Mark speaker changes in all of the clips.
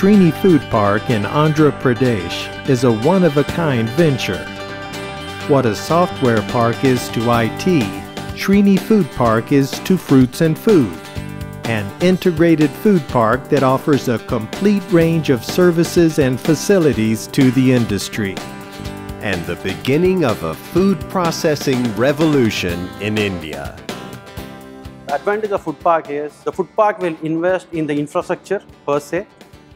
Speaker 1: Srini Food Park in Andhra Pradesh is a one-of-a-kind venture. What a software park is to IT, Srini Food Park is to fruits and food. An integrated food park that offers a complete range of services and facilities to the industry.
Speaker 2: And the beginning of a food processing revolution in India.
Speaker 3: The advantage of food park is the food park will invest in the infrastructure per se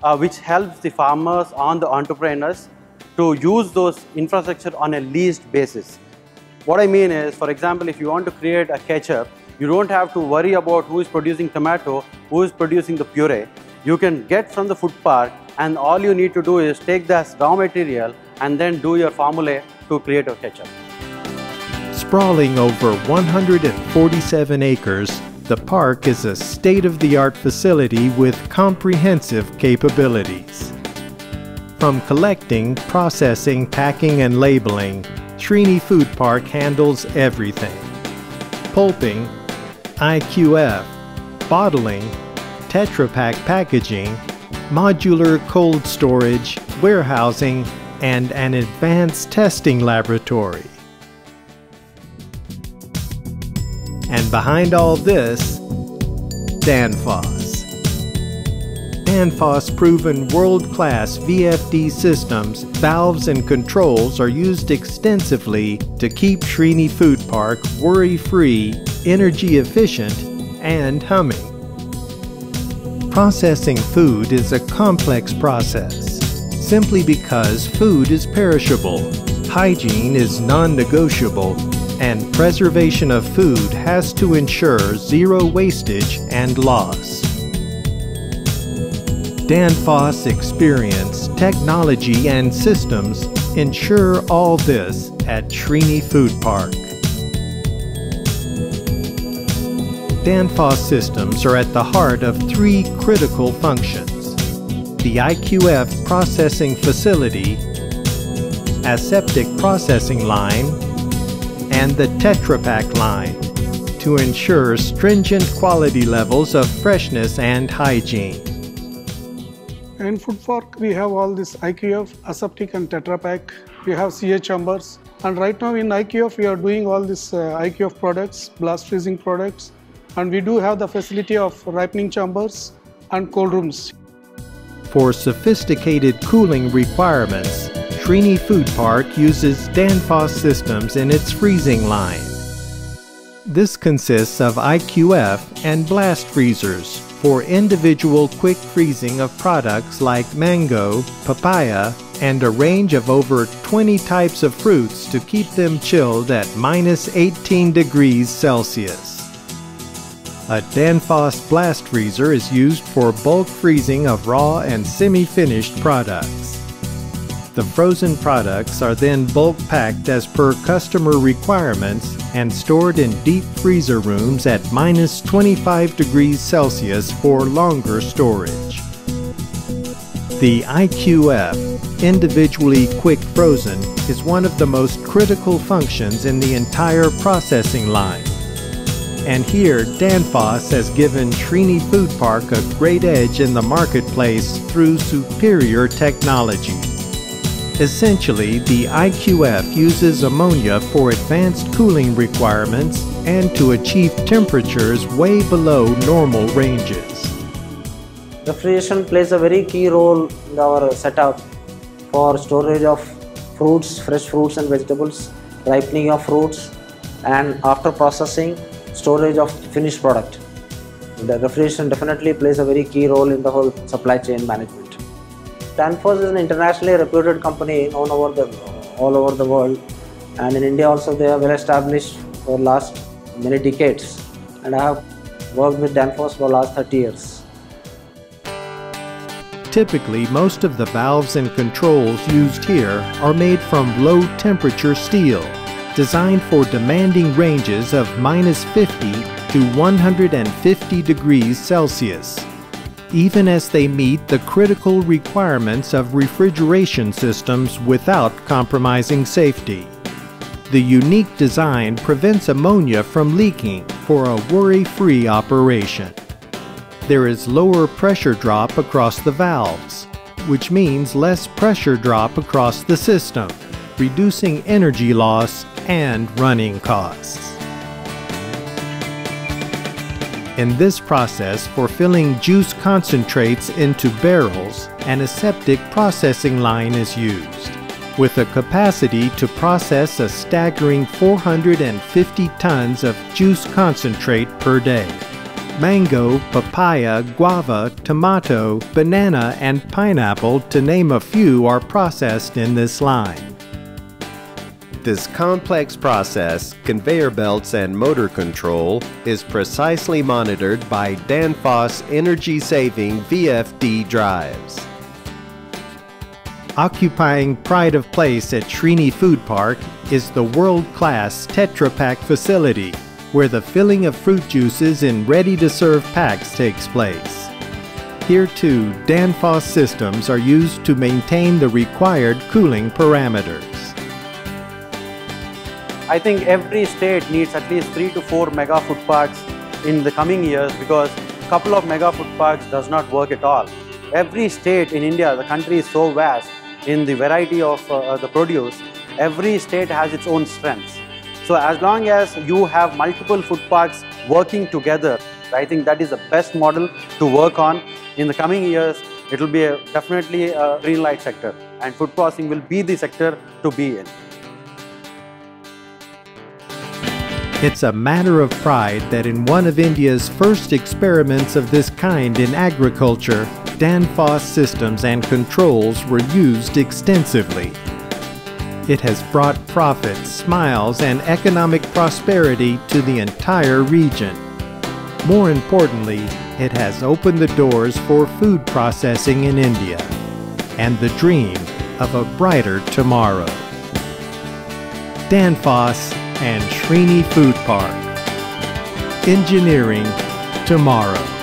Speaker 3: uh, which helps the farmers and the entrepreneurs to use those infrastructure on a leased basis. What I mean is, for example, if you want to create a ketchup, you don't have to worry about who is producing tomato, who is producing the puree. You can get from the food park and all you need to do is take this raw material and then do your formula to create a ketchup.
Speaker 1: Sprawling over 147 acres, the park is a state-of-the-art facility with comprehensive capabilities. From collecting, processing, packing, and labeling, Srini Food Park handles everything. Pulping, IQF, bottling, Tetra Pak packaging, modular cold storage, warehousing, and an advanced testing laboratory. And behind all this, Danfoss. Danfoss proven world-class VFD systems, valves and controls are used extensively to keep Srini Food Park worry-free, energy efficient, and humming. Processing food is a complex process, simply because food is perishable, hygiene is non-negotiable, and preservation of food has to ensure zero wastage and loss. Danfoss experience, technology, and systems ensure all this at Srini Food Park. Danfoss systems are at the heart of three critical functions. The IQF processing facility, aseptic processing line, and the Tetra Pak line to ensure stringent quality levels of freshness and hygiene.
Speaker 4: In Food Park, we have all this IQF, Aseptic and Tetra Pak. We have CA chambers. And right now in IQF, we are doing all these uh, IQF products, blast freezing products. And we do have the facility of ripening chambers and cold rooms.
Speaker 1: For sophisticated cooling requirements, Srini Food Park uses Danfoss systems in its freezing line. This consists of IQF and blast freezers for individual quick freezing of products like mango, papaya, and a range of over 20 types of fruits to keep them chilled at minus 18 degrees Celsius. A Danfoss blast freezer is used for bulk freezing of raw and semi-finished products. The frozen products are then bulk packed as per customer requirements and stored in deep freezer rooms at minus 25 degrees Celsius for longer storage. The IQF, individually quick frozen, is one of the most critical functions in the entire processing line. And here, Danfoss has given Srini Food Park a great edge in the marketplace through superior technology. Essentially, the IQF uses ammonia for advanced cooling requirements and to achieve temperatures way below normal ranges.
Speaker 5: Refrigeration plays a very key role in our setup for storage of fruits, fresh fruits and vegetables, ripening of fruits and after processing, storage of finished product. The refrigeration definitely plays a very key role in the whole supply chain management. Danfoss is an internationally reputed company known over the all over the world. And in India also they are well established for last many decades. And I have worked with Danfoss for last 30 years.
Speaker 1: Typically, most of the valves and controls used here are made from low temperature steel, designed for demanding ranges of minus 50 to 150 degrees Celsius even as they meet the critical requirements of refrigeration systems without compromising safety. The unique design prevents ammonia from leaking for a worry-free operation. There is lower pressure drop across the valves, which means less pressure drop across the system, reducing energy loss and running costs. In this process for filling juice concentrates into barrels, an aseptic processing line is used, with a capacity to process a staggering 450 tons of juice concentrate per day. Mango, papaya, guava, tomato, banana, and pineapple, to name a few, are processed in this line.
Speaker 2: This complex process, conveyor belts and motor control, is precisely monitored by Danfoss energy-saving VFD drives.
Speaker 1: Occupying pride of place at Srini Food Park is the world-class Tetra Pak facility, where the filling of fruit juices in ready-to-serve packs takes place. Here too, Danfoss systems are used to maintain the required cooling parameters.
Speaker 3: I think every state needs at least three to four mega food parks in the coming years because a couple of mega food parks does not work at all. Every state in India, the country is so vast in the variety of uh, uh, the produce, every state has its own strengths. So as long as you have multiple food parks working together, I think that is the best model to work on. In the coming years, it will be a, definitely a green light sector and food processing will be the sector to be in.
Speaker 1: It's a matter of pride that in one of India's first experiments of this kind in agriculture, Danfoss systems and controls were used extensively. It has brought profits, smiles, and economic prosperity to the entire region. More importantly, it has opened the doors for food processing in India and the dream of a brighter tomorrow. Danfoss and Srini Food Park. Engineering tomorrow.